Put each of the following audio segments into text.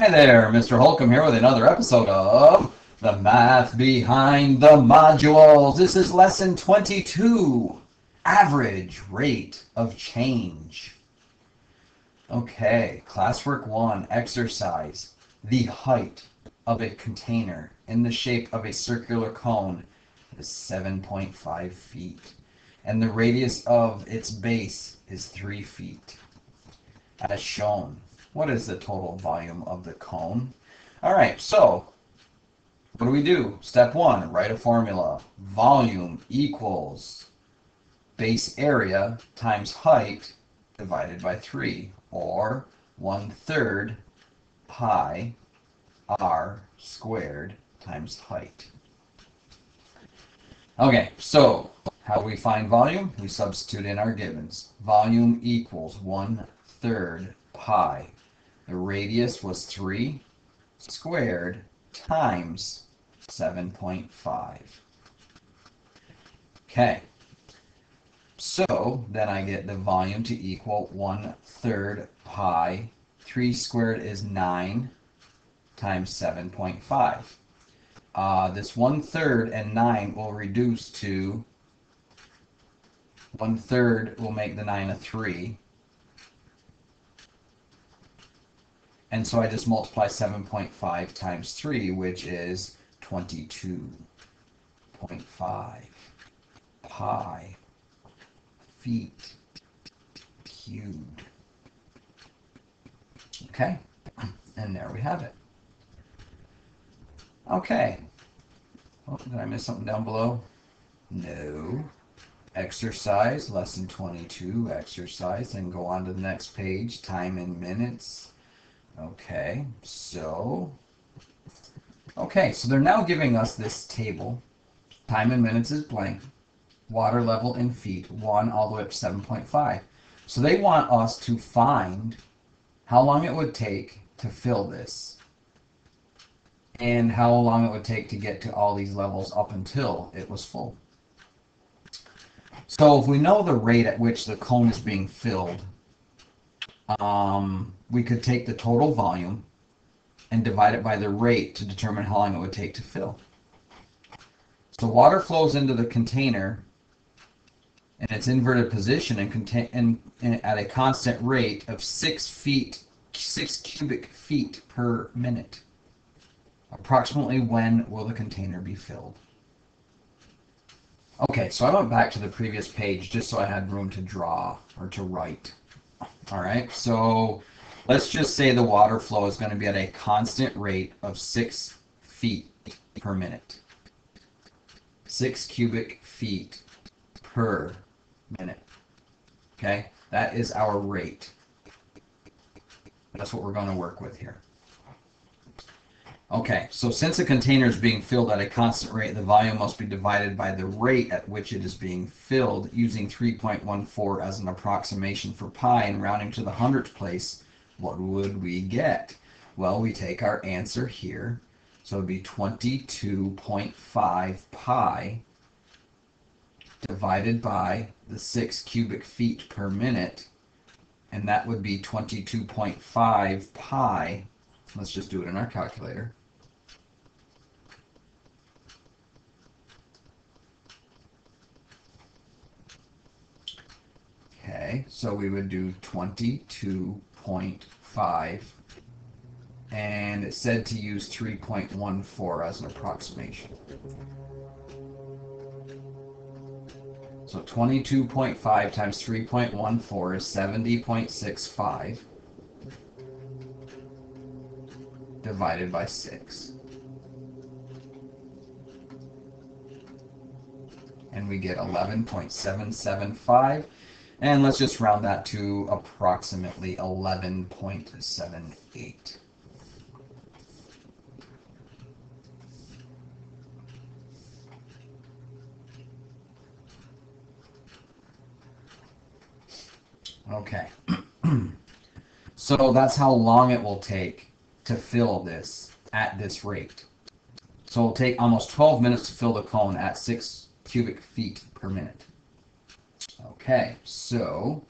Hi there, Mr. Holcomb here with another episode of The Math Behind the Modules. This is lesson 22, Average Rate of Change. Okay, classwork one, exercise. The height of a container in the shape of a circular cone is 7.5 feet, and the radius of its base is 3 feet. As shown, what is the total volume of the cone? All right, so what do we do? Step one, write a formula. Volume equals base area times height divided by 3, or 1 third pi r squared times height. Okay, so how do we find volume? We substitute in our givens. Volume equals 1 third pi the radius was 3 squared times 7.5. Okay. So then I get the volume to equal 1 third pi. 3 squared is 9 times 7.5. Uh, this 1 third and 9 will reduce to 1 third will make the 9 a 3. And so I just multiply 7.5 times 3, which is 22.5 pi feet cubed. Okay, and there we have it. Okay. Oh, did I miss something down below? No. Exercise, lesson 22, exercise, and go on to the next page, time in minutes. Okay, so, okay, so they're now giving us this table. Time in minutes is blank. Water level in feet, 1 all the way up to 7.5. So they want us to find how long it would take to fill this and how long it would take to get to all these levels up until it was full. So if we know the rate at which the cone is being filled, um, we could take the total volume and divide it by the rate to determine how long it would take to fill. So water flows into the container in its inverted position and, contain, and, at a constant rate of six feet, six cubic feet per minute. Approximately when will the container be filled? Okay, so I went back to the previous page just so I had room to draw or to write. All right, so let's just say the water flow is going to be at a constant rate of six feet per minute. Six cubic feet per minute. Okay, that is our rate. That's what we're going to work with here. Okay, so since a container is being filled at a constant rate, the volume must be divided by the rate at which it is being filled using 3.14 as an approximation for pi and rounding to the hundredth place, what would we get? Well, we take our answer here. So it would be 22.5 pi divided by the 6 cubic feet per minute, and that would be 22.5 pi. Let's just do it in our calculator. Okay, so we would do 22.5 and it said to use 3.14 as an approximation. So 22.5 times 3.14 is 70.65 divided by 6. And we get 11.775 and let's just round that to approximately 11.78. Okay. so that's how long it will take to fill this at this rate. So it'll take almost 12 minutes to fill the cone at 6 cubic feet per minute. Okay, so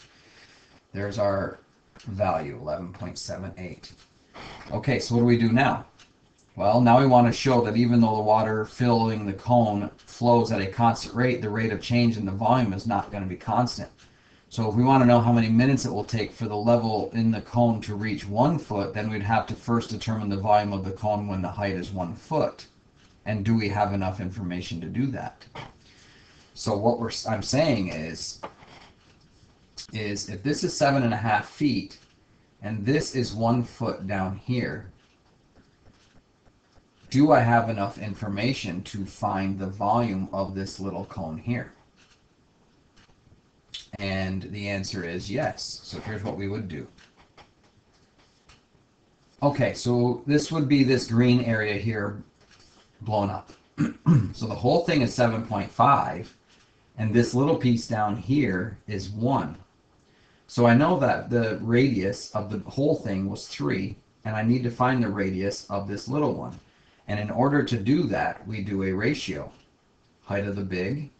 there's our value, 11.78. Okay, so what do we do now? Well, now we want to show that even though the water filling the cone flows at a constant rate, the rate of change in the volume is not going to be constant. So if we want to know how many minutes it will take for the level in the cone to reach one foot, then we'd have to first determine the volume of the cone when the height is one foot. And do we have enough information to do that? So what we're, I'm saying is, is if this is seven and a half feet, and this is one foot down here, do I have enough information to find the volume of this little cone here? And the answer is yes. So here's what we would do. Okay, so this would be this green area here blown up. so the whole thing is 7.5, and this little piece down here is 1. So I know that the radius of the whole thing was 3, and I need to find the radius of this little one. And in order to do that, we do a ratio. Height of the big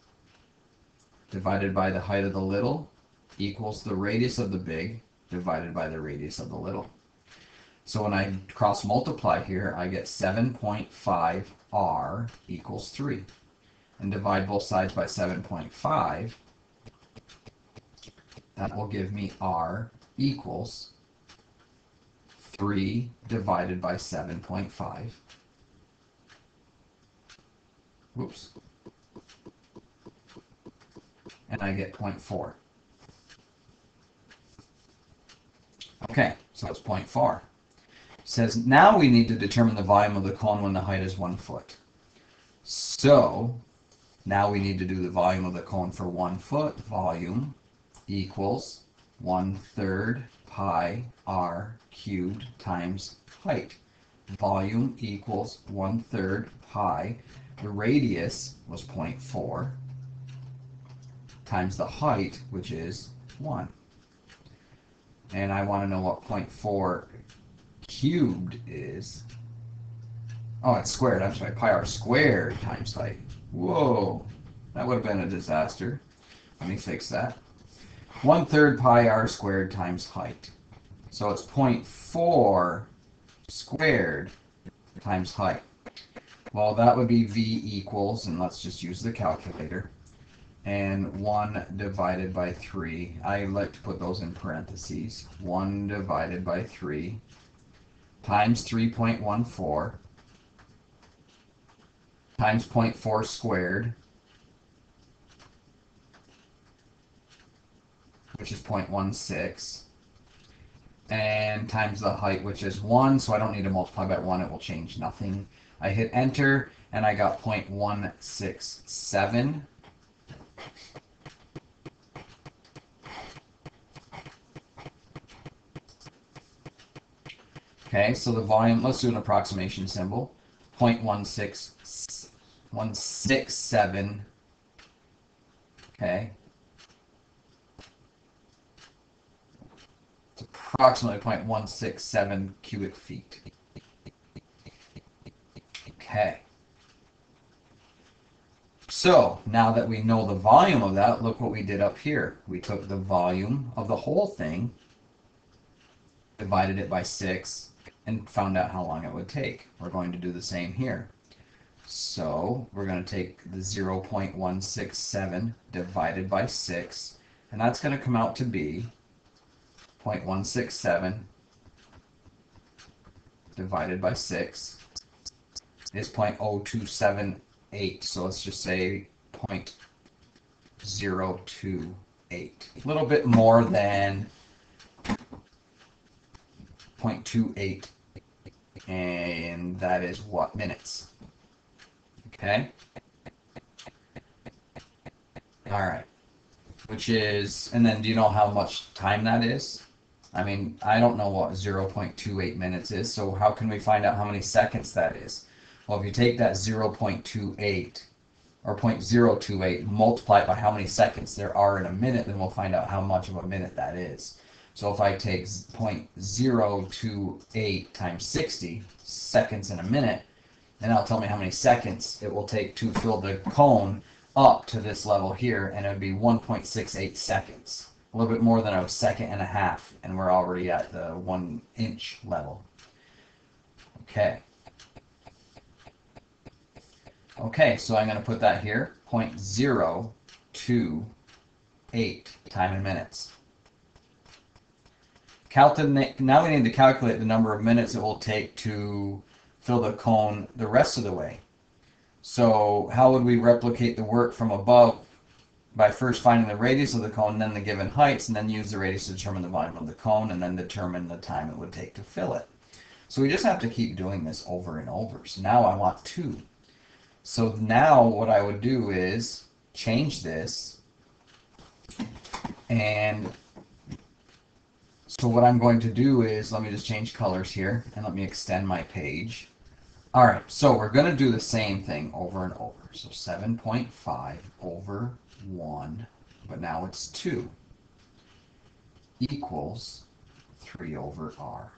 divided by the height of the little equals the radius of the big divided by the radius of the little. So when I cross multiply here, I get 7.5 r equals 3. And divide both sides by 7.5, that will give me r equals 3 divided by 7.5. Whoops and I get 0.4. Okay, so it's 0.4. says now we need to determine the volume of the cone when the height is one foot. So now we need to do the volume of the cone for one foot. Volume equals one third pi r cubed times height. Volume equals one third pi. The radius was 0.4 times the height, which is 1. And I want to know what 0.4 cubed is. Oh, it's squared. I'm sorry. Pi r squared times height. Whoa. That would have been a disaster. Let me fix that. 1 third pi r squared times height. So it's 0.4 squared times height. Well, that would be v equals, and let's just use the calculator and 1 divided by 3. I like to put those in parentheses. 1 divided by 3 times 3.14 times 0.4 squared, which is 0.16, and times the height, which is 1, so I don't need to multiply by 1, it will change nothing. I hit enter, and I got 0.167 Okay, so the volume, let's do an approximation symbol. 0.167. Okay. It's approximately 0.167 cubic feet. Okay. So now that we know the volume of that, look what we did up here. We took the volume of the whole thing, divided it by 6, and found out how long it would take. We're going to do the same here. So we're going to take the 0.167 divided by 6, and that's going to come out to be 0.167 divided by 6 is 0.0278 So let's just say 0.028. A little bit more than 0.28. And that is what minutes. Okay. All right. Which is, and then do you know how much time that is? I mean, I don't know what 0.28 minutes is, so how can we find out how many seconds that is? Well, if you take that 0.28 or 0.028, multiply it by how many seconds there are in a minute, then we'll find out how much of a minute that is. So if I take 0.028 times 60 seconds in a minute, then that'll tell me how many seconds it will take to fill the cone up to this level here, and it would be 1.68 seconds. A little bit more than a second and a half, and we're already at the one inch level. Okay. Okay, so I'm going to put that here, 0.028 time in minutes. Calculate, now we need to calculate the number of minutes it will take to fill the cone the rest of the way. So how would we replicate the work from above by first finding the radius of the cone, then the given heights, and then use the radius to determine the volume of the cone, and then determine the time it would take to fill it. So we just have to keep doing this over and over. So now I want 2. So now what I would do is change this and so what I'm going to do is, let me just change colors here and let me extend my page. All right, so we're going to do the same thing over and over. So 7.5 over 1, but now it's 2 equals 3 over r.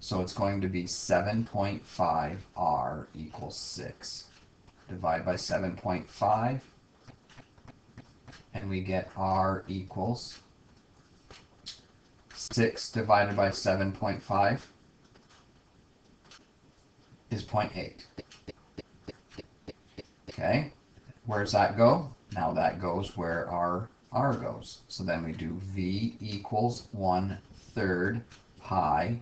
So it's going to be 7.5 r equals 6. Divide by 7.5, and we get r equals 6 divided by 7.5 is 0.8. Okay, where does that go? Now that goes where our r goes. So then we do v equals 1 third pi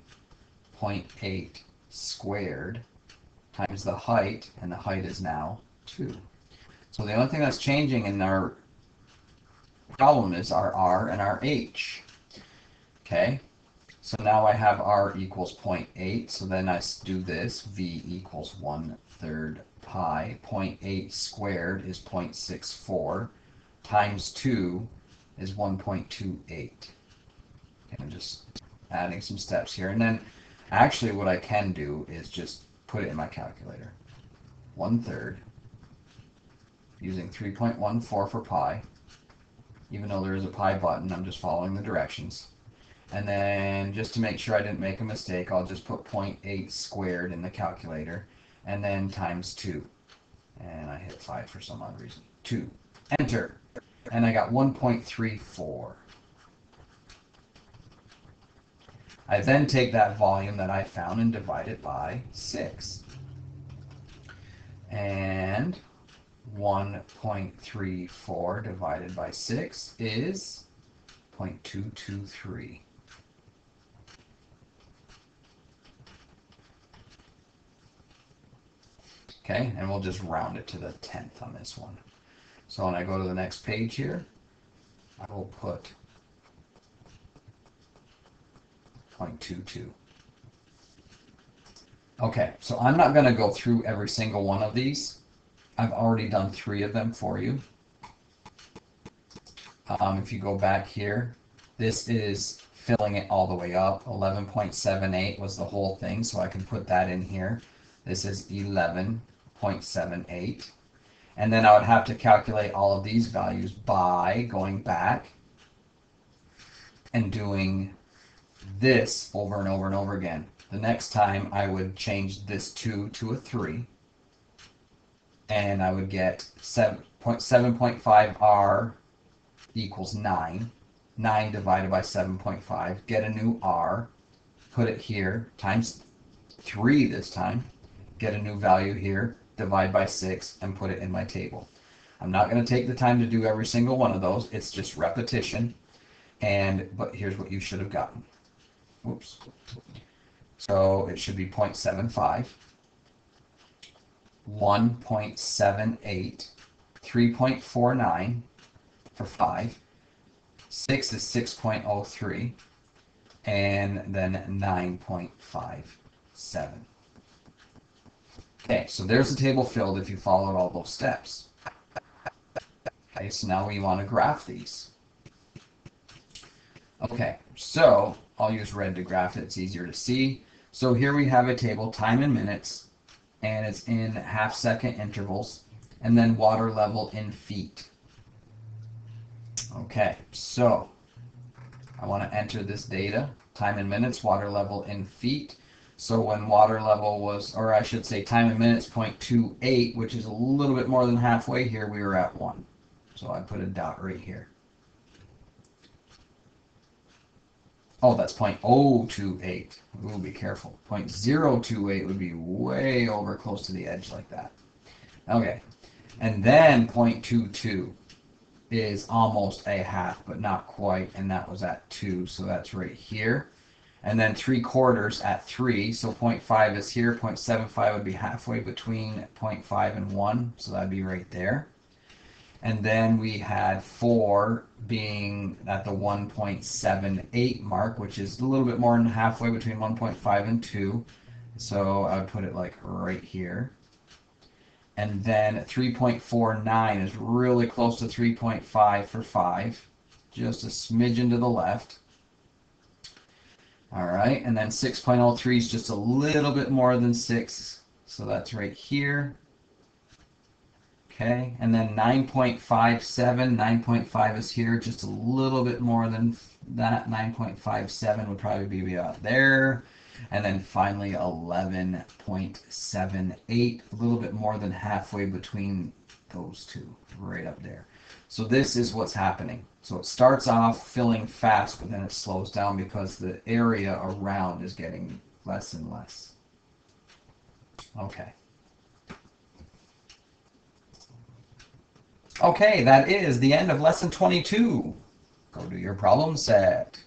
0.8 squared times the height, and the height is now 2. So the only thing that's changing in our problem is our r and our h. Okay, so now I have r equals 0.8, so then I do this, v equals 1 third pi, 0.8 squared is 0.64, times 2 is 1.28. Okay, I'm just adding some steps here, and then actually what I can do is just put it in my calculator. 1 third, using 3.14 for pi, even though there is a pi button, I'm just following the directions. And then just to make sure I didn't make a mistake, I'll just put 0.8 squared in the calculator and then times 2. And I hit 5 for some odd reason. 2. Enter. And I got 1.34. I then take that volume that I found and divide it by 6. And 1.34 divided by 6 is 0.223. Okay, and we'll just round it to the tenth on this one. So when I go to the next page here, I will put 0.22. Okay, so I'm not going to go through every single one of these. I've already done three of them for you. Um, if you go back here, this is filling it all the way up. 11.78 was the whole thing, so I can put that in here. This is 11.78. And then I would have to calculate all of these values by going back and doing this over and over and over again. The next time I would change this 2 to a 3 and I would get 7.7.5 R equals 9. 9 divided by 7.5. Get a new R, put it here, times 3 this time. Get a new value here, divide by 6, and put it in my table. I'm not going to take the time to do every single one of those. It's just repetition. And But here's what you should have gotten. Oops. So it should be 0.75. 1.78, 3.49 for 5, 6 is 6.03, and then 9.57. Okay, so there's the table filled if you followed all those steps. Okay, so now we want to graph these. Okay, so I'll use red to graph it, it's easier to see. So here we have a table, time in minutes, and it's in half second intervals, and then water level in feet. Okay, so I want to enter this data, time in minutes, water level in feet. So when water level was, or I should say time in minutes 0.28, which is a little bit more than halfway here, we were at 1. So I put a dot right here. Oh, that's 0.028. We'll be careful. 0.028 would be way over close to the edge like that. Okay. And then 0.22 is almost a half, but not quite, and that was at 2, so that's right here. And then 3 quarters at 3, so 0.5 is here, 0.75 would be halfway between 0.5 and 1, so that'd be right there. And then we had 4 being at the 1.78 mark, which is a little bit more than halfway between 1.5 and 2. So I would put it like right here. And then 3.49 is really close to 3.5 for 5 just a smidgen to the left all right and then 6.03 is just a little bit more than 6 so that's right here okay and then 9.57 9.5 is here just a little bit more than that 9.57 would probably be about there and then finally 11.78, a little bit more than halfway between those two, right up there. So this is what's happening. So it starts off filling fast, but then it slows down because the area around is getting less and less. Okay. Okay, that is the end of lesson 22. Go do your problem set.